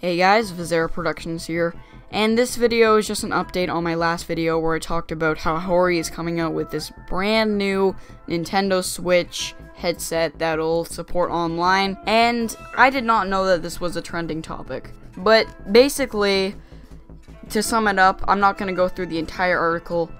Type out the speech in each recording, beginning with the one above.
Hey guys, Vezerlo Productions here, and this video is just an update on my last video where I talked about how Hori is coming out with this brand new Nintendo Switch headset that'll support online, and I did not know that this was a trending topic. But basically, to sum it up, I'm not going to go through the entire article,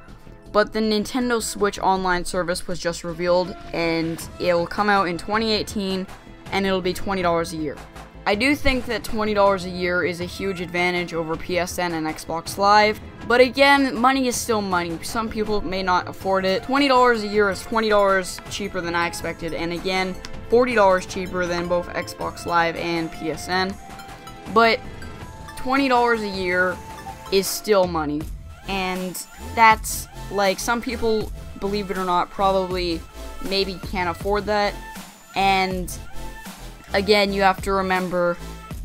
but the Nintendo Switch online service was just revealed, and it will come out in 2018, and it'll be $20 a year. I do think that $20 a year is a huge advantage over PSN and Xbox Live, but again, money is still money. Some people may not afford it. $20 a year is $20 cheaper than I expected, and again, $40 cheaper than both Xbox Live and PSN. But $20 a year is still money, and that's like some people, believe it or not, probably maybe can't afford that, and again, you have to remember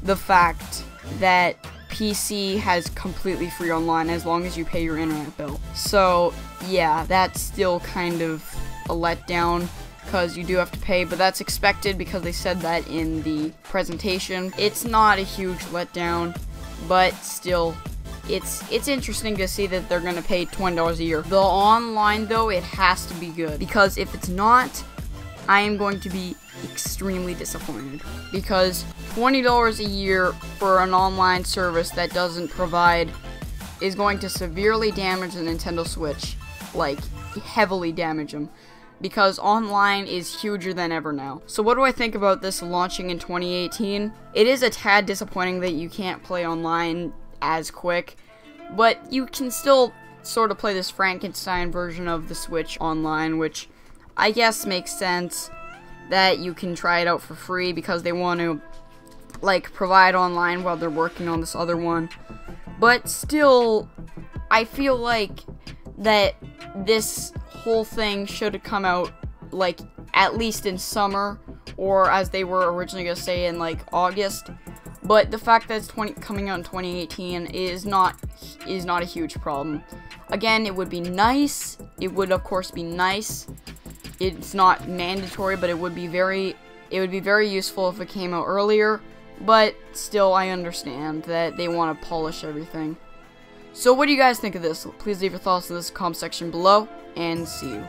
the fact that PC has completely free online as long as you pay your internet bill. So, yeah, that's still kind of a letdown because you do have to pay, but that's expected because they said that in the presentation. It's not a huge letdown, but still it's it's interesting to see that they're going to pay $20 a year. The online though, it has to be good because if it's not, I am going to be extremely disappointed because $20 a year for an online service that doesn't provide is going to severely damage the Nintendo Switch, like heavily damage them because online is huger than ever now. So what do I think about this launching in 2018? It is a tad disappointing that you can't play online as quick, but you can still sort of play this Frankenstein version of the Switch online, which I guess makes sense that you can try it out for free because they want to like provide online while they're working on this other one. But still, I feel like that this whole thing should have come out like at least in summer or as they were originally going to say in like August. But the fact that it's 20, coming out in 2018 is not is not a huge problem. Again, it would be nice. It would of course be nice it's not mandatory, but it would be very it would be very useful if it came out earlier. But still, I understand that they want to polish everything. So what do you guys think of this? Please leave your thoughts in this comment section below, and see you.